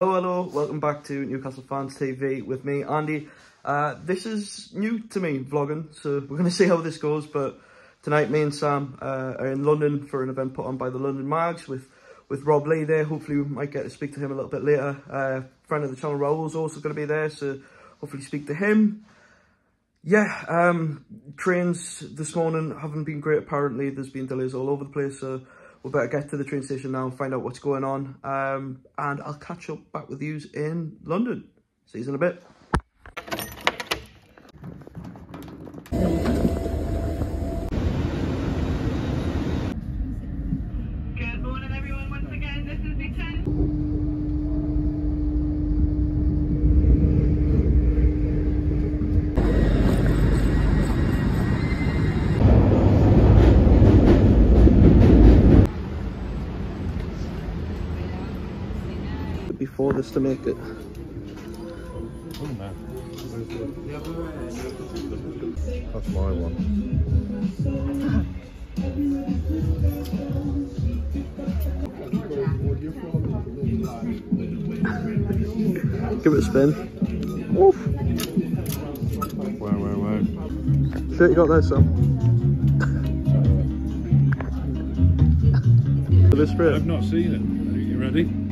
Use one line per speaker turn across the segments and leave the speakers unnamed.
Hello, hello, welcome back to Newcastle Fans TV with me, Andy. Uh, this is new to me, vlogging, so we're going to see how this goes, but tonight me and Sam uh, are in London for an event put on by the London Mags with, with Rob Lee there. Hopefully we might get to speak to him a little bit later. Uh, friend of the channel, Raul's also going to be there, so hopefully speak to him. Yeah, um, trains this morning haven't been great apparently. There's been delays all over the place, so we better get to the train station now and find out what's going on. Um, and I'll catch up back with you in London. See you in a bit.
Good morning, everyone. Once again, this is the 10.
Before this to make it.
Oh. That's my one.
Give it a spin. Oof.
Where, where, where?
Shit, you got there, Sam. For this spray.
I've not seen it. Are you ready?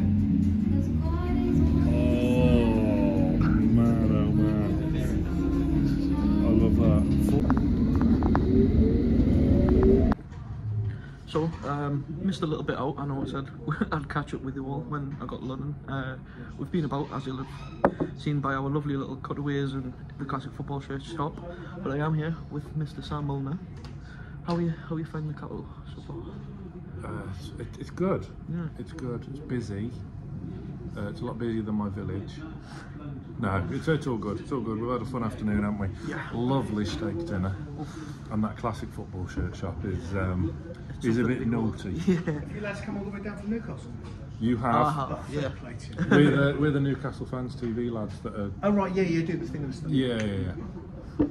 So, um, missed a little bit out. I know I said I'd catch up with you all when I got to London. Uh, we've been about, as you'll have seen by our lovely little cutaways and the classic football shirt shop. But I am here with Mr. Sam Milner. How are you? How are you finding the capital so far?
Uh, it's, it, it's good.
Yeah.
It's good. It's busy. Uh, it's a lot busier than my village. No, it's, it's all good. It's all good. We've had a fun afternoon, haven't we?
Yeah.
Lovely steak dinner. And that classic football shirt shop is um, is a bit naughty.
Yeah.
You lads come all the way down from Newcastle?
You have.
Uh-huh. Yeah.
Play to you.
we're, the, we're the Newcastle Fans TV lads that are.
Oh right, yeah, you do the thing and stuff.
Yeah, yeah, yeah.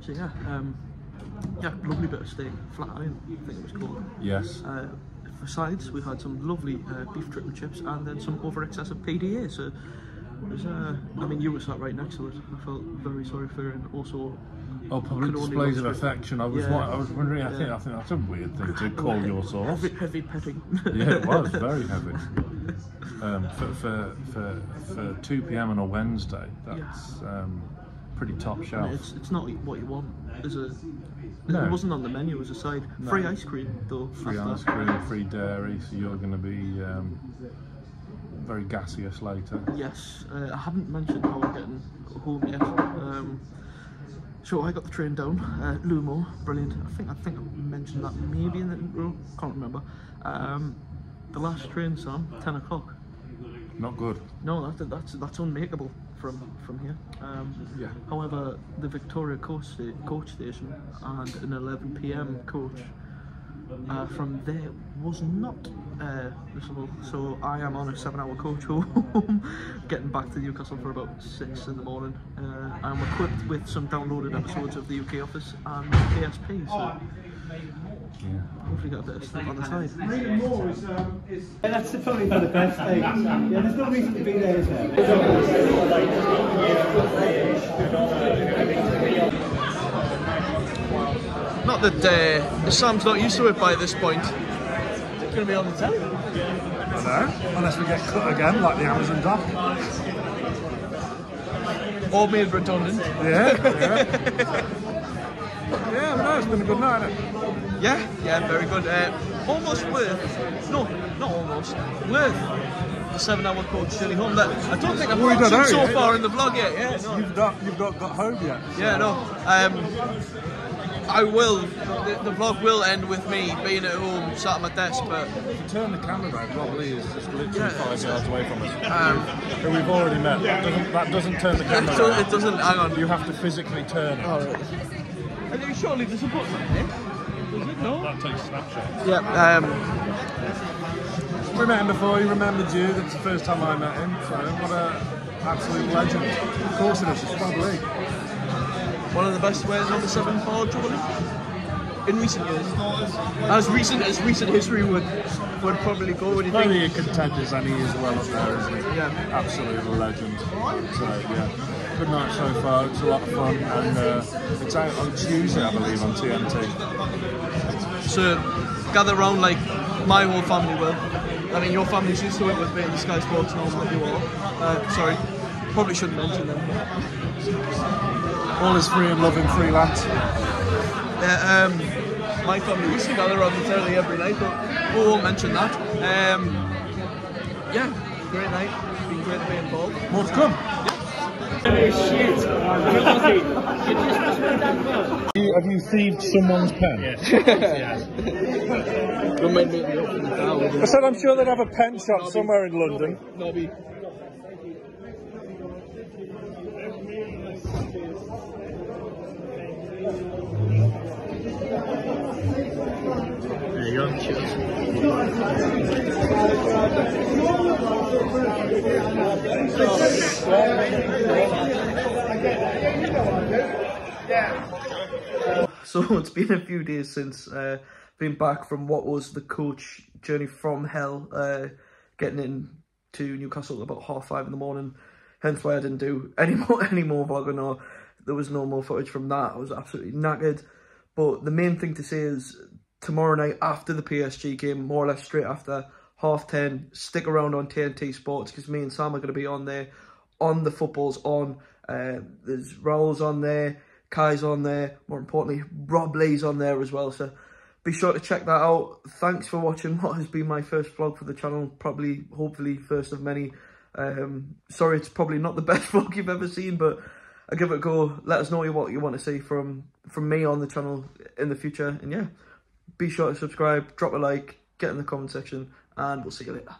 So yeah, um, yeah, lovely bit of steak, flat iron, I think it was called.
Yes.
Uh, for sides, we had some lovely uh, beef strip and chips, and then some over excessive PDA. So, it was, uh, I mean, you were sat right next to it. I felt very sorry for her, and also.
Oh, public displays of affection. I was,
Yeah.
I was wondering. I think, I think that's a weird thing to call your source.
Heavy, heavy petting.
Yeah, it was very heavy. Um, for, for, for, for 2 p.m. on a Wednesday, that's um, pretty top shelf.
it's, it's not what you want. There's a.
No.
It wasn't on the menu as a side.
No.
Free ice cream though.
Free
after.
ice cream, free dairy, so you're going to be um, very gaseous later.
Yes, uh, I haven't mentioned how I'm getting home yet. Um, so I got the train down, uh, Lumo, brilliant. I think I think I mentioned that maybe in the intro, can't remember. Um, the last train, Sam, ten o'clock.
Not good.
No, that's that's that's unmakeable from from here. Um,
Yeah.
However, the Victoria coach sta- coach station and an 11 p.m. coach uh, from there was not uh, visible. So I am on a seven-hour coach home, getting back to Newcastle for about six in the morning. Uh, I'm equipped with some downloaded episodes of the UK Office and PSP, so
Yeah.
hopefully get a bit of sleep on the side.
Yeah, that's the probably for the best thing. Yeah, there's no reason to be there, is there?
Not that uh, Sam's not used to it by this point. It's going to be on the telly.
I know. Unless we get cut again, like the Amazon doc.
Or made redundant.
Yeah, yeah. yeah, no, it's been a good night, it?
Yeah, yeah, very good. Uh, almost worth, no, not almost, worth the seven hour coach journey home. That I don't think I've
Well, we don't
mentioned
know
so
yet.
far in the vlog yet. Yeah, no.
You've not, you've not got home yet.
Yeah, no. Um, I will, the, the vlog will end with me being at home, sat at my desk, but
If you turn the camera back, Rob Lee is just literally
Yeah.
five yards away from us.
um,
Who we've already met. That doesn't, that doesn't turn the
it,
camera
do,
back.
it doesn't, hang on.
You have to physically turn it.
I think surely there's a button on it. Does it? No?
That takes snapshots.
Yeah, um,
We met him before, he remembered you, that's the first time I met him, so what a absolute legend. Of course it is, it's Rob Lee.
One of the best players on the seven for Jubilee in recent years. As recent as recent history would would probably go. What do you
Plenty
think?
of contenders, and he is well up there, isn't he?
Yeah.
Absolutely a legend. So, yeah, good night so far. It's a lot of fun, and uh, it's out on Tuesday, I believe, on TNT.
So gather round like my whole family will. I mean, your family's used to it with being the Sky Sports and all that you all. Uh, sorry, probably shouldn't mention them.
All is free and loving freelance.
Yeah, um, my family used to gather around the telly every night, but we won't mention that. Um, yeah, great night. It's been great to be involved.
More to come. You- Have you thieved someone's pen?
Don't mind me up in the car with
I said I'm sure they'd have a pen shop somewhere in London.
Nobby.
There
So it's been a few days since uh, been back from what was the coach journey from hell, uh, getting in to Newcastle about half five in the morning. Hence why I didn't do any more any more vlogging or there was no more footage from that. I was absolutely knackered. But the main thing to say is tomorrow night after the PSG game, more or less straight after half ten, stick around on TNT Sports because me and Sam are going to be on there. On the footballs on. Uh, there's Raul's on there. Kai's on there. More importantly, Rob Lee's on there as well. So be sure to check that out. Thanks for watching what has been my first vlog for the channel. Probably, hopefully, first of many. Um, sorry, it's probably not the best vlog you've ever seen, but I give it a go. Let us know what you want to see from from me on the channel in the future. And yeah, be sure to subscribe, drop a like, get in the comment section, and we'll see you later.